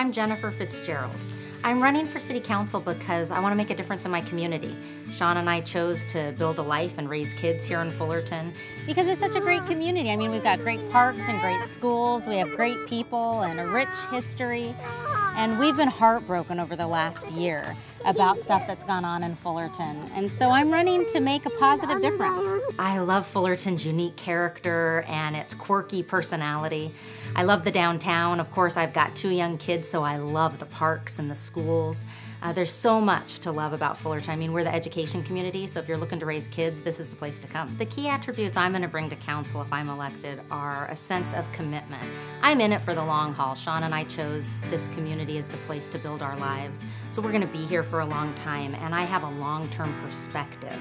I'm Jennifer Fitzgerald. I'm running for City Council because I want to make a difference in my community. Sean and I chose to build a life and raise kids here in Fullerton. Because it's such a great community. I mean, we've got great parks and great schools, we have great people and a rich history. And we've been heartbroken over the last year about stuff that's gone on in Fullerton. And so I'm running to make a positive difference. I love Fullerton's unique character and its quirky personality. I love the downtown. Of course, I've got two young kids, so I love the parks and the schools. Uh, there's so much to love about Fullerton. I mean, we're the education community, so if you're looking to raise kids, this is the place to come. The key attributes I'm going to bring to council if I'm elected are a sense of commitment. I'm in it for the long haul. Sean and I chose this community as the place to build our lives, so we're going to be here for a long time, and I have a long-term perspective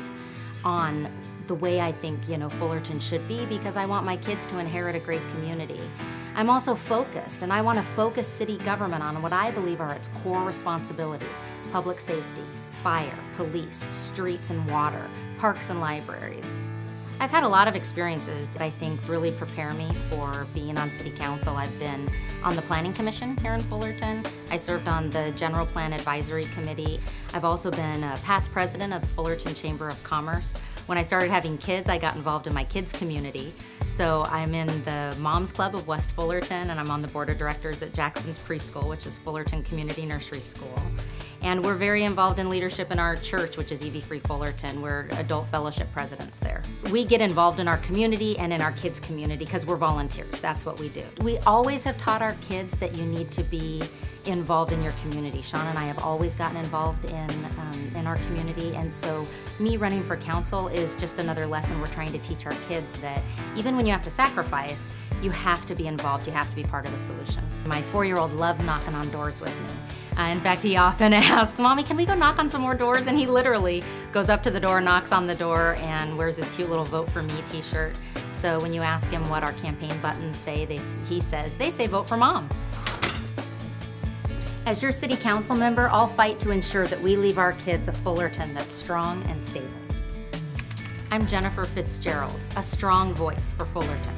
on the way I think, you know, Fullerton should be because I want my kids to inherit a great community. I'm also focused, and I want to focus city government on what I believe are its core responsibilities public safety, fire, police, streets and water, parks and libraries. I've had a lot of experiences that I think really prepare me for being on City Council. I've been on the Planning Commission here in Fullerton. I served on the General Plan Advisory Committee. I've also been a past president of the Fullerton Chamber of Commerce. When I started having kids, I got involved in my kids community. So I'm in the Moms Club of West Fullerton and I'm on the board of directors at Jackson's Preschool, which is Fullerton Community Nursery School. And we're very involved in leadership in our church, which is EV Free Fullerton. We're adult fellowship presidents there. We get involved in our community and in our kids' community because we're volunteers. That's what we do. We always have taught our kids that you need to be involved in your community. Sean and I have always gotten involved in, um, in our community, and so me running for council is just another lesson we're trying to teach our kids that even when you have to sacrifice, you have to be involved, you have to be part of the solution. My four-year-old loves knocking on doors with me. Uh, in fact, he often asks, Mommy, can we go knock on some more doors? And he literally goes up to the door, knocks on the door, and wears his cute little Vote For Me t-shirt. So when you ask him what our campaign buttons say, they, he says, they say vote for mom. As your city council member, I'll fight to ensure that we leave our kids a Fullerton that's strong and stable. I'm Jennifer Fitzgerald, a strong voice for Fullerton.